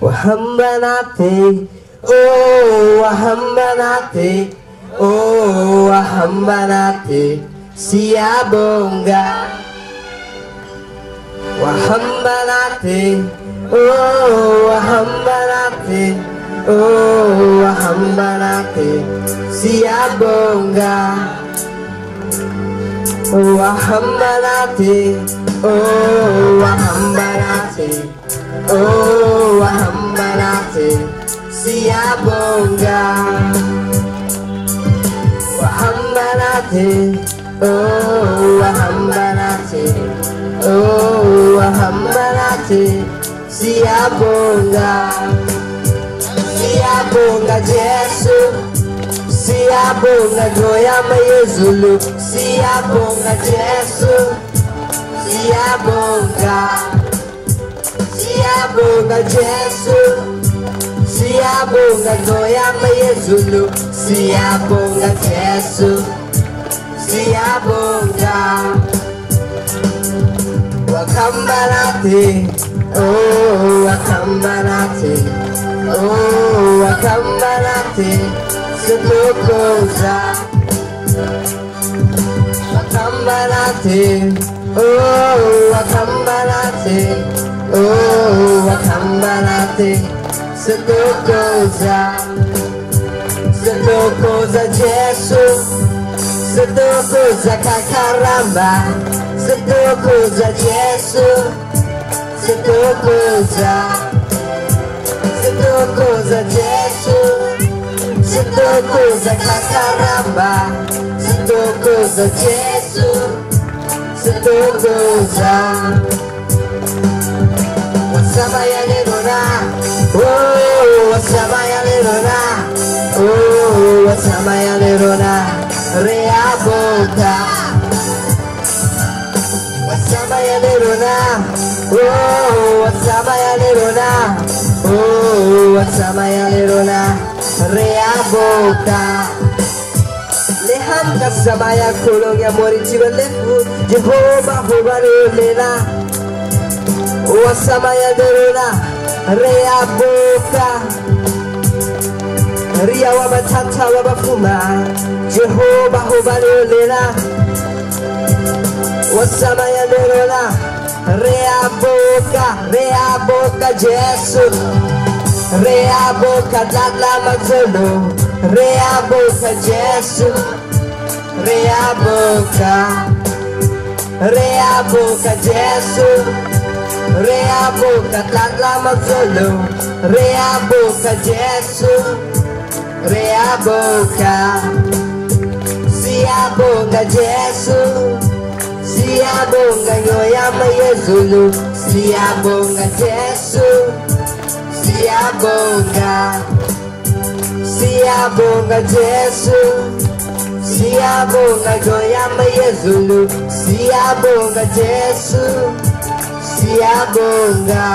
nate oh wahamba nate oh wahamba nate siyabonga. Wahamba nate oh wahamba nate oh wahamba nate siyabonga. Wahamba nate oh wahamba nate oh siyabonga wahamba nate oh wahamba nate oh wahamba nate. Siyabonga siyabonga Jesu. Siyabonga ngoyama yezulu siyabonga Jesu. Siyabonga siyabonga Jesu siyabonga ngoyama yezulu. Siyabonga Jesu. Siyabonga. Wakambalate oh wakambalate oh wakambalate setukoza wakambalate oh wakambalate oh sendo cosa, sendo cosa Gesù, sendo cosa cacaramba, sendo cosa Gesù, sendo cosa, sendo cosa Gesù, sendo cosa cacaramba, sendo cosa Gesù, sendo cosa. What's up, I ain't gonna Oh, what's up, my little na? Oh, what's up, my little na? Reabota. What's up, my little na? Oh, what's up, my what's up, my ya mori chiba lefu Jehovah hubari lena Wasama ya deruna lerona reaboka ria wa matata wa bafuma. Jehova hobarolena wasamaya lerona reaboka reaboka jesu. Reaboka dala mazolo reaboka jesu. Reaboka reaboka jesu Reaboka Tlatla Mazulu Reaboka Jesu Reaboka Siaboka Jesu Siabonga nyoyama yezulu Siabonga Jesu Siabonga Siabonga Jesu Siabonga nyoyama yezulu Siabonga Jesu Siabonga Jesu siyabonga